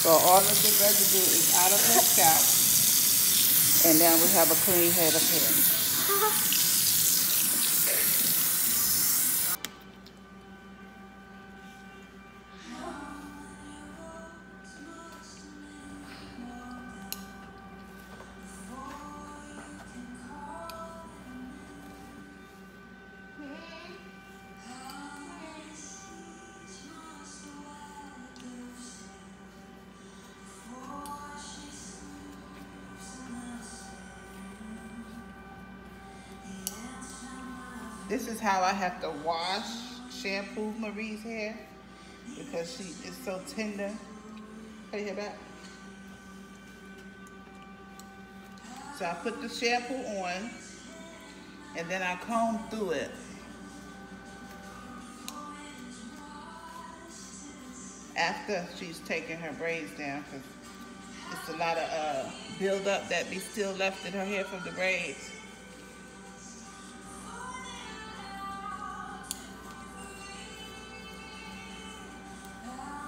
So all of the residue is out of her scalp. And now we have a clean head of hair. This is how I have to wash, shampoo Marie's hair because she is so tender. Put your hair back. So I put the shampoo on and then I comb through it. After she's taken her braids down because it's a lot of uh, buildup that be still left in her hair from the braids.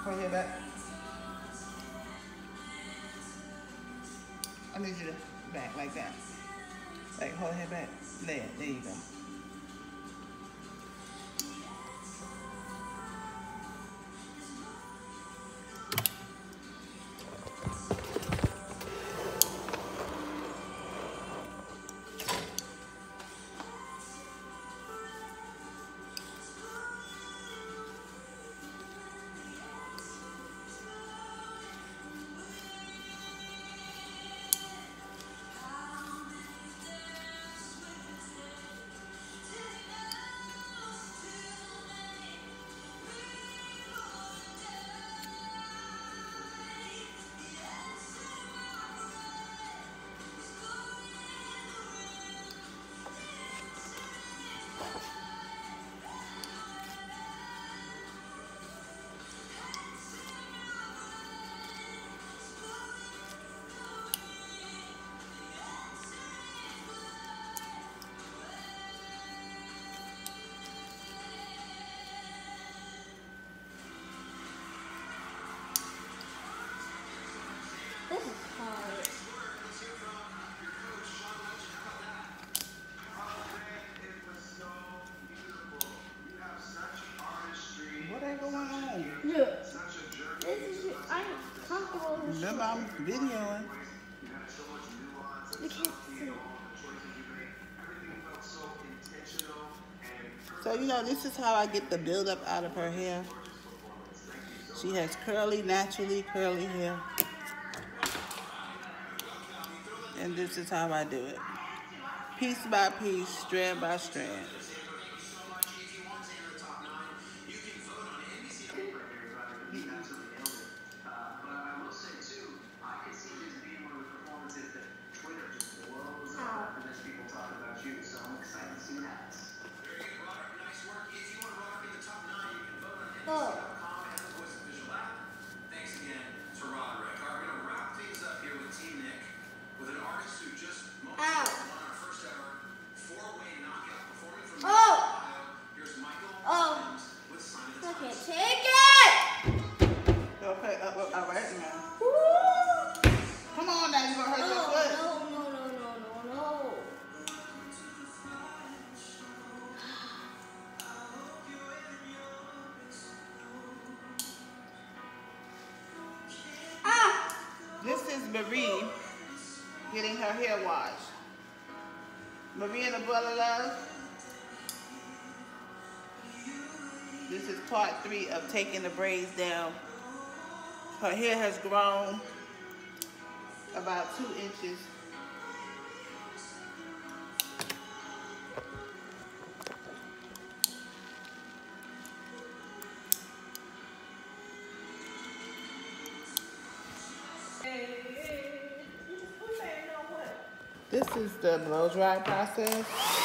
Hold your back. I need you to back like that. Like hold her back. There, there you go. Remember I'm videoing. So you know this is how I get the buildup out of her hair. She has curly, naturally curly hair. And this is how I do it. Piece by piece, strand by strand. Marie getting her hair washed. Marie and Abuela Love. This is part three of taking the braids down. Her hair has grown about two inches. This is the blow dry process.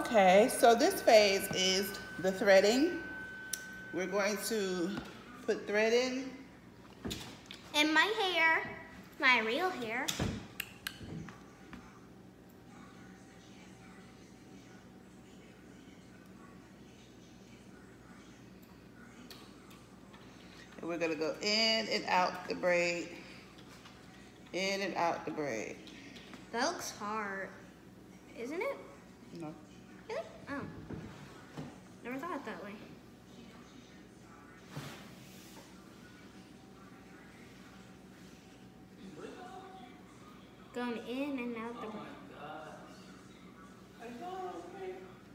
Okay, so this phase is the threading. We're going to put thread in. And my hair, my real hair. And we're gonna go in and out the braid. In and out the braid. That looks hard, isn't it? No. Really? Oh. Never thought that way. Going in and out the.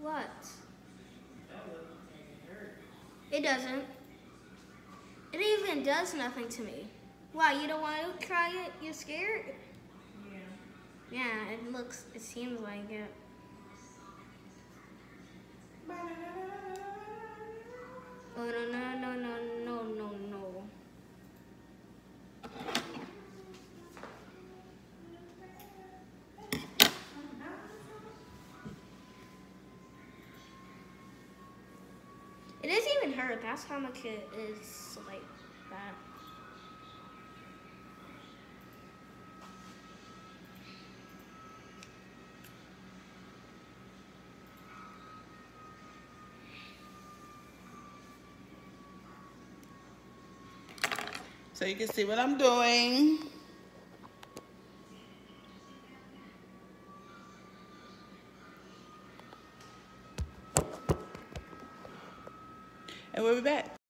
What? It doesn't. It even does nothing to me. Why, you don't want to try it? You're scared? Yeah. Yeah, it looks, it seems like it. Oh, no, no, no, no, no, no, no. It doesn't even her. That's how much it is like that. So you can see what I'm doing. And we'll be back.